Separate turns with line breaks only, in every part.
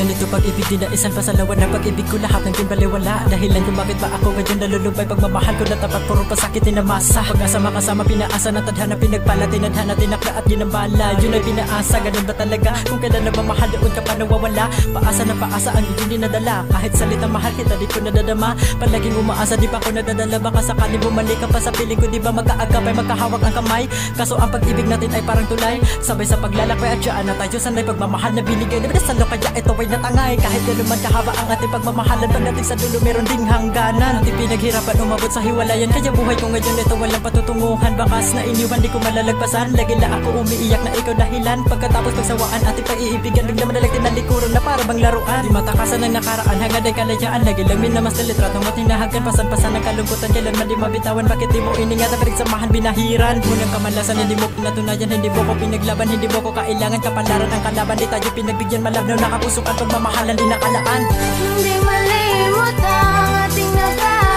ganito pag-ibig din na isang pasalawan na pag-ibig ko lahat ng timbaliwala. Dahilan kung bakit ba ako ngayon nalulubay Pagmamahal ko na tapat puro pasakit din na masa Pag-asa makasama pinaasa na tadhana Pinagpala tinadhana tinakla at ginambala. Yun ay pinaasa ganun ba talaga? Kung kailan na mamahal doon ka pa nawawala. Paasa na paasa ang iyong dinadala. Kahit salita mahal kita di ko nadadama. Palaging umaasa di pa ako nadadala. Baka sakali bumalik ka pa sa piling ko Di ba magkaagapay magkahawak ang kamay? Kaso ang pag-ibig natin ay parang tulay. Sabay sa paglalakbay at siyaan na tayo Sanay pagmamahal na binigay. Ba nasalo kaya ito ay natangay Kahit gano'n man kahaba ang ating pagmamahalan Pagdating sa dulo meron ding hangganan. Ating pinaghirapan umabot sa hiwalayan. Kaya buhay ko ngayon ito walang patutunguhan. Bakas na iniwan di ko malalagpasan. Lagi la ako umiiyak na ikaw dahilan. Pagkatapos pagsawaan ating pag-iibigan Bigla madalag tinalikuran na para bang laruan. Di matakasan ng nakaraan hangad ay kalayaan. Lagi lang minamas na litrato mo tinahagan Pasan-pasan ng kalungkutan Kailan man di mabitawan. Bakit di mo iningatan Pinagsamahan binahiran? Munang kamalasan hindi mo pinatunayan Hindi mo ko pinaglaban Hindi mo ko kailangan kapalaran. Ang kalaban Di tayo pinagbigyan. Malabnaw Nakapusukan pagmamahalan di nakalaan
Hindi malimot ang ating nakaraan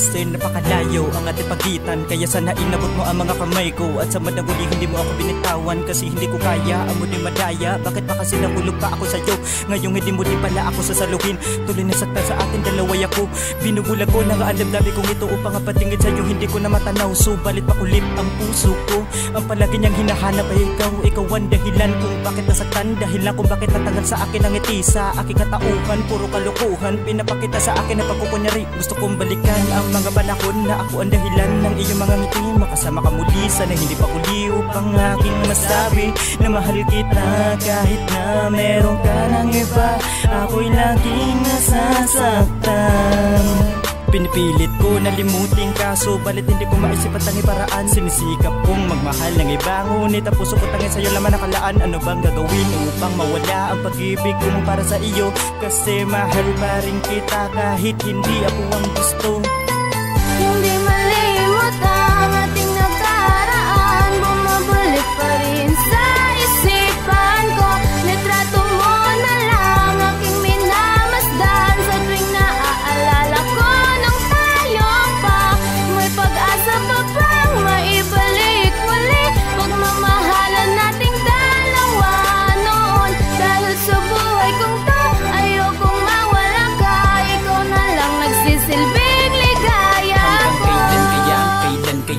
ka
kasi napakalayo ang ating pagitan. Kaya sana inabot mo ang mga kamay ko. At sa madang huli hindi mo ako binitawan. Kasi hindi ko kaya ang muli madaya. Bakit pa kasi nahulog pa ako sa'yo? Ngayong hindi mo din pala ako sasaluhin. Tuloy na sakta sa atin dalaway ako. Binubulag ko na nga ang damdamin kong ito Upang patingin sa'yo. Hindi ko na matanaw Subalit pakulit ang puso ko. Ang palagi niyang hinahanap ay ikaw. Ikaw ang dahilan kung bakit nasaktan. Dahilan kung bakit natagal sa akin ang ngiti. Sa aking katauhan, puro kalukuhan Pinapakita sa akin na pagkukunyari. Gusto kong balikan ang mga panahon Na ako ang dahilan ng iyong mga ngiti. Makasama ka muli, sana hindi pa uli Upang aking masabi na mahal kita. Kahit na meron ka ng iba Ako'y laging nasasaktan. Pinipilit ko na limutin ka Subalit hindi ko maisip at tanging paraan Sinisikap kong magmahal ng iba Ngunit ang puso ko tanging sa'yo laman nakalaan. Ano bang gagawin upang mawala ang pag-ibig ko para sa iyo? Kasi mahal pa rin kita kahit hindi ako ang gusto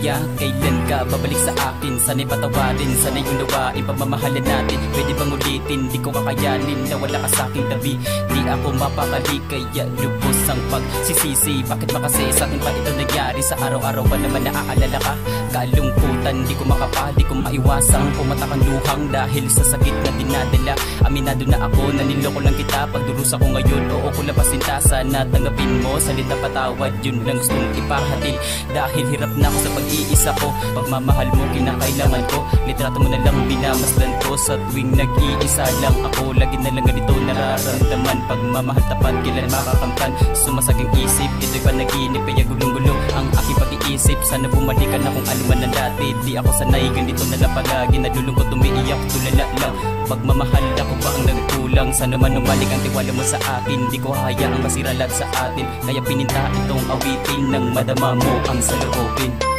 kaya, kailan ka babalik sa akin. Sana'y patawarin, sana'y unawain Pamamahalan natin, pwede bang ulitin? Di ko kakayanin na wala ka sa aking tabi Di ako mapakali, kaya lubos ang pagsisisi. Bakit ba kasi sa atin pa ito nangyari? Sa araw-araw ba naman naaalala ka? Kalungkutan, di ko makapa, di ko maiwasang Pumatak ang luhang. Dahil sa sakit na dinadala Aminado na ako, naniloko lang kita. Pagdurusa ko ngayon, oo ko labasin ta Sana tanggapin mo, salita patawad Yun lang gustong ipahatid. Dahil hirap na ako sa pag-iisa ko. Pagmamahal mo, kinakailangan ko. Litrato mo na lang binamasdan ko. Sa tuwing nag-iisa lang ako Lagi na lang ganito nararamdaman. Pagmamahal tapat, kailan makakamtan Sumasaging isip, ito'y panaginip Kaya gulong-gulo ang aking pag-iisip. Sana bumalikan na kung ano man ang dati. Di ako sanay, ganito na lang palagi. Nalulungkot, umiiyak, tulala lang. Pagmamahal ako pa ang nagkulang. Sana man umalik ang tiwala mo sa akin Di ko hayaang masira lahat sa atin. Kaya pininta itong awitin Nang madama mo ang saloobin